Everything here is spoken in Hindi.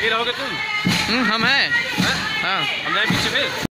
आगे रहोगे तुम? हम्म, हम हैं। हैं? हाँ। हम जाए पीछे फिर